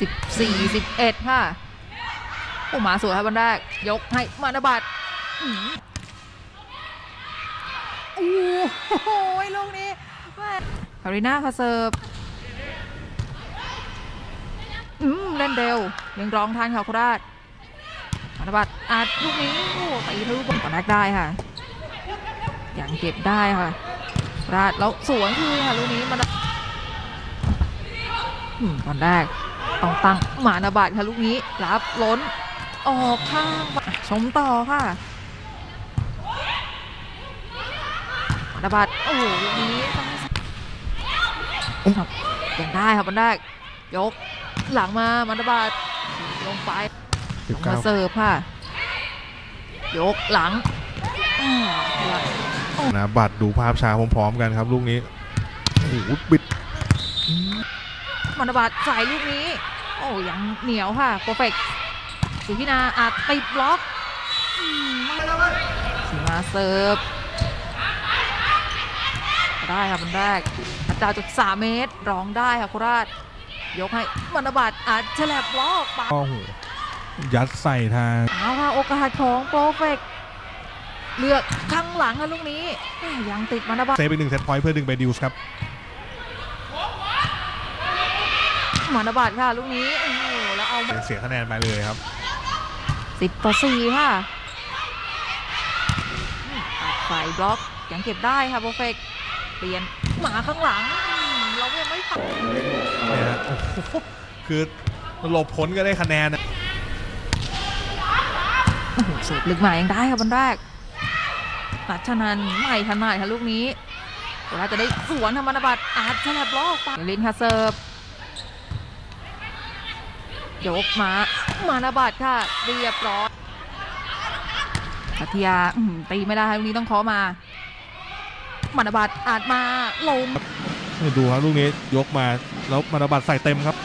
สิบสี่สิบเอ็ดค่ะโอ้หมาสวยครับบอลแรก ยกให้มานาบัตอื้หือโอ้โหลูกนี้แคาริน่าค่ะเสิร์ฟอืมเล่นเร็วยังร้องทันค่ะโคราชมานาบัตอัดลูกนี้โอ้ตีทะลุบอลบอลแรกได้ค่ะยังเก็บได้ค่ะ ราชแล้วสวนคือค่ะลูกนี้มันอืมบอลแรก ต้องตั้งหมานาบัตค่ะลูกนี้รับล้น ออกข้างอะชมต่อค่ะหมานาบัตโอ้โหลูกนี้ต้องครับยังได้ครับบอลแรกยกหลังมาหมานาบัตลงไปลงมา19เสิร์ฟค่ะ ยกหลังอ่าหลังนะบัตรดูภาพช้าพร้อมๆกันครับ ลูกนี้โอ้โหบิดมา นบัตใส่ลูกนี้ โอ้ยังเหนียวค่ะโปรเฟกสุพินาอาจติดบล็อกอืมสีมาเสิร์ฟได้ค่ะบอลแรกอัตราจุดสามเมตรร้องได้ค่ะโคราช ยกให้มานบัตอาจฉลับบล็อกไปโอ้โหยัดใส่ทางเอาค่ะโอกาสของโปรเฟกเลือกข้างหลังค่ะลูกนี้แม่ยังติดมานบัตเซฟไปหนึ่ง set point เพื่อดึงไป deuce ครับ มานบัตค่ะลูกนี้โอ้โหแล้วเอาเสียคะแนนไปเลยครับสิบต่อสี่ค่ะอืมอัดใส่บล็อกยังเก็บได้ค่ะ perfect เปลี่ยนมาข้างหลังอืมเรายังไม่ตัดเนี่ยฮะโอ้โหคือหลบพ้นก็ได้คะแนนนะโอ้โหสูตรลึกหมายังได้ค่ะบอลแรกนัชนันไม่ถนัดค่ะลูกนี้เวลาจะได้สวนธรรมนบัตรอาจจะแลบล็อกไปลินค่ะเสิร์ฟ ยกมา มานาบัตรค่ะ เรียบร้อยพัทยาอื้อหือตีไม่ได้ค่ะลูกนี้ต้องเคาะมา มานาบัตรอาจมาลงดูครับลูกนี้ยกมาแล้วมานาบัตรใส่เต็มครับ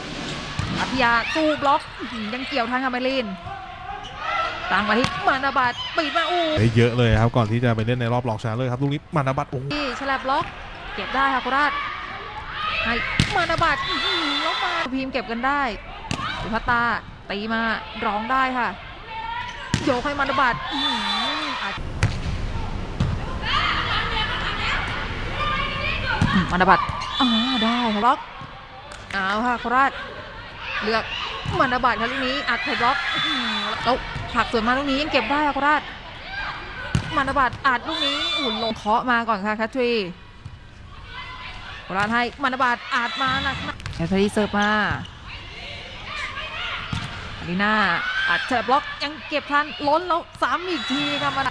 พัทยาสู้บล็อกอื้อหือยังเกี่ยวทันค่ะไมลินตั้งมาที่มานาบัตรปิดมาอู้ได้เยอะเลยครับก่อนที่จะไปเล่นในรอบรองชนะเลิศครับลูกนี้มานาบัตรโอ้โหที่ฉลับบล็อกเก็บได้ค่ะโคราชให้มานาบัตรอื้อหือแล้วมาพีมเก็บกันได้ สุภัตตาตีมาร้องได้ค่ะ โยกให้มานาบัตรอื้อหืออาจอืมมานาบัตรอ่าได้ค่ะบล็อกเอาค่ะโคราชเลือกมานาบัตรค่ะลูกนี้อัดใส่บล็อกอื้อหือแล้วผลักสวนมาลูกนี้ยังเก็บได้ค่ะโคราชมานบัตรอัดลูกนี้อุ่นลงเคาะมาก่อนค่ะแคทรีโบราณให้มานบัตรอัดมาหนักๆแคทรีเสิร์ฟมา อารีนาอัดเฉบล็อกยังเก็บทันล้นแล้วซ้ำอีกทีค่ะมา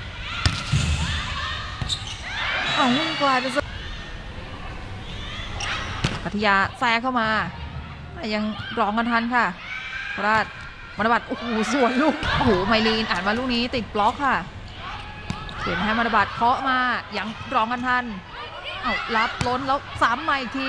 เอากลายเป็นสิร์ฟพัทยาแซงเข้ามายังรองกันทันค่ะโคราชมาบัตรโอ้โหสวนลูกโอ้โหไมลีนอ่านมาลูกนี้ติดบล็อกค่ะเขียนให้มรบัตรเคาะมายังร้องกันทันเอารับล้นแล้วซ้ำมาอีกที